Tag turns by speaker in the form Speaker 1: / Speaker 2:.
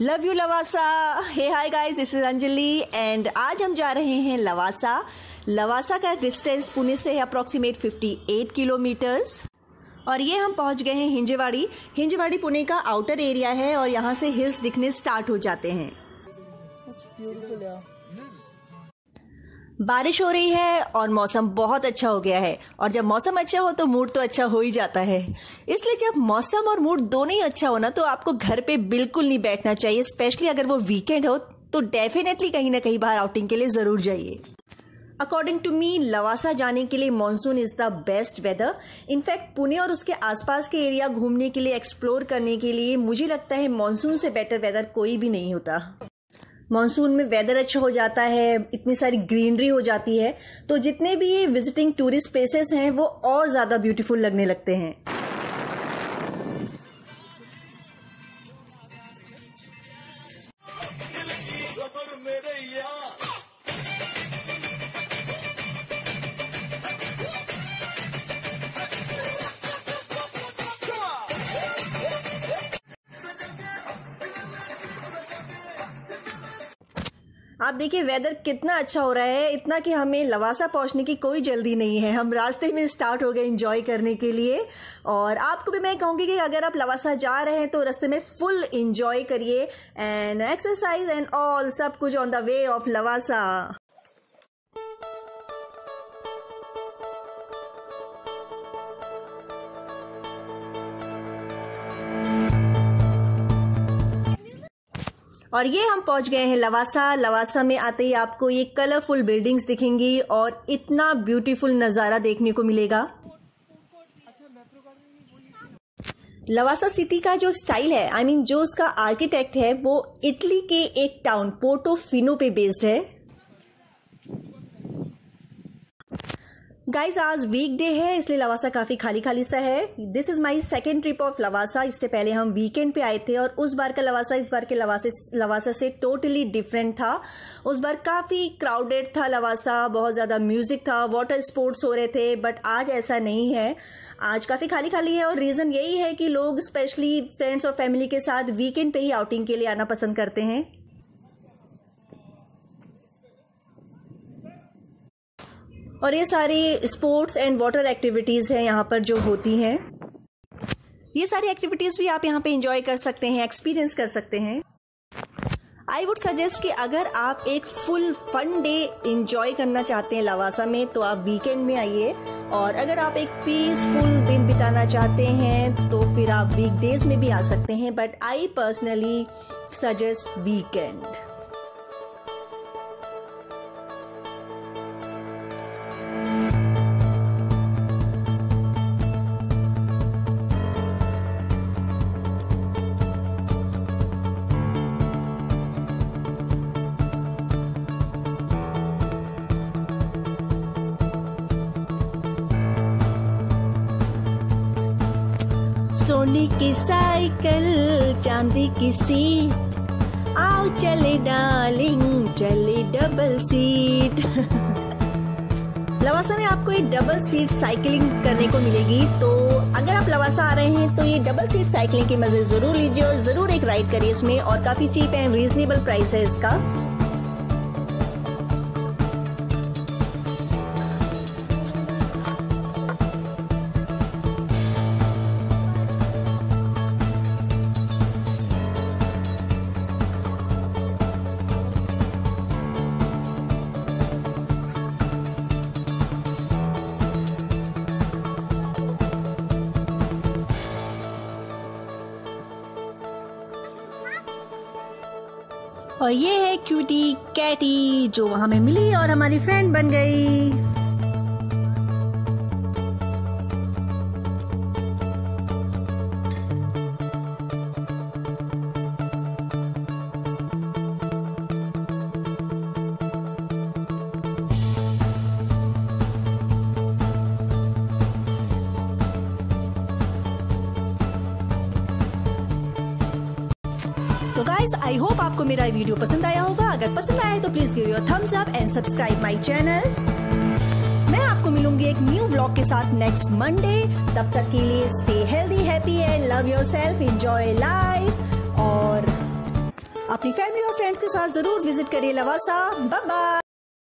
Speaker 1: Love you Lavasa hey hi guys this is Anjali and आज हम जा रहे हैं लवासा लवासा का डिस्टेंस पुणे से है अप्रॉक्सीमेट 58 किलोमीटर्स और ये हम पहुँच गए हैं हिंजेवाड़ी. हिंजवाड़ी पुणे का आउटर एरिया है और यहाँ से हिल्स दिखने स्टार्ट हो जाते हैं। बारिश हो रही है और मौसम बहुत अच्छा हो गया है। और जब मौसम अच्छा हो तो मूड तो अच्छा हो ही जाता है। इसलिए जब मौसम और मूड दोनों ही अच्छा हो ना तो आपको घर पे बिल्कुल नहीं बैठना चाहिए, स्पेशली अगर वो वीकेंड हो तो डेफिनेटली कहीं ना कहीं बाहर आउटिंग के लिए ज़रूर जाइए। अकॉर्डिंग टू मी, लवासा जाने के लिए monsoon is the best weather. In fact Pune और उसके आसपास के एरिया घूमने के लिए, एक्सप्लोर करने के लिए मुझे लगता है मानसून से बेटर वेदर कोई भी नहीं होता। मानसून में वेदर अच्छा हो जाता है, इतनी सारी ग्रीनरी हो जाती है तो जितने भी ये विजिटिंग टूरिस्ट प्लेसेस हैं, वो और ज़्यादा ब्यूटीफुल लगने लगते हैं। आप देखिए वेदर कितना अच्छा हो रहा है। इतना कि हमें लवासा पहुँचने की कोई जल्दी नहीं है। हम रास्ते में स्टार्ट हो गए इंजॉय करने के लिए। और आपको भी मैं कहूँगी कि अगर आप लवासा जा रहे हैं तो रास्ते में फुल इंजॉय करिए। एंड एक्सरसाइज एंड ऑल सब कुछ on the way of Lavasa. और ये हम पहुँच गए हैं लवासा। लवासा में आते ही आपको ये कलरफुल बिल्डिंग्स दिखेंगी और इतना ब्यूटीफुल नज़ारा देखने को मिलेगा। लवासा सिटी का जो स्टाइल है आई I मीन mean, जो उसका आर्किटेक्ट है वो इटली के एक टाउन पोर्टो फिनो पे बेस्ड है। गाइज़ आज वीक डे है, इसलिए लवासा काफ़ी खाली खाली सा है। This is my second trip of Lavasa इससे पहले हम वीकेंड पे आए थे और उस बार का लवासा इस बार के लवासे लवासा से टोटली डिफरेंट था। उस बार काफ़ी क्राउडेड था लवासा बहुत ज़्यादा म्यूज़िक था वाटर स्पोर्ट्स हो रहे थे बट आज ऐसा नहीं है। आज काफ़ी खाली खाली है और रीज़न यही है कि लोग स्पेशली फ्रेंड्स और फैमिली के साथ वीकेंड पे ही आउटिंग के लिए आना पसंद करते हैं। और ये सारी स्पोर्ट्स एंड वाटर एक्टिविटीज़ हैं यहाँ पर जो होती हैं। ये सारी एक्टिविटीज़ भी आप यहाँ पे इंजॉय कर सकते हैं एक्सपीरियंस कर सकते हैं। आई वुड सजेस्ट कि अगर आप एक फुल फन डे इंजॉय करना चाहते हैं लवासा में तो आप वीकेंड में आइए। और अगर आप एक पीसफुल दिन बिताना चाहते हैं तो फिर आप वीकडेज में भी आ सकते हैं। But I personally suggest weekend सोने की साइकिल, चांदी की सीट। आओ चले डार्लिंग, चले डबल सीट। लवासा में आपको ये डबल सीट साइकिलिंग करने को मिलेगी। तो अगर आप लवासा आ रहे हैं तो ये डबल सीट साइकिलिंग के मज़े ज़रूर लीजिए और ज़रूर एक राइड करिए इसमें और काफ़ी चीप एंड रीजनेबल प्राइस है इसका। और ये है क्यूटी कैटी जो हमें मिली और हमारी फ्रेंड बन गई। गाइज़ आई होप आपको मेरा वीडियो पसंद आया होगा। अगर पसंद आया तो please give your thumbs up and subscribe my channel मैं आपको मिलूँगी एक न्यू व्लॉग के साथ नेक्स्ट मंडे तब तक के लिए stay healthy happy and love yourself enjoy life और अपनी फैमिली और फ्रेंड्स के साथ ज़रूर विज़िट करिए लवासा। बाय